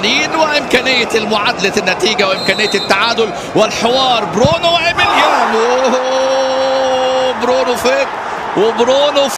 العنين وإمكانية المعادلة النتيجة وإمكانية التعادل والحوار. برونو وإيميليانو برونو فيت وبرونو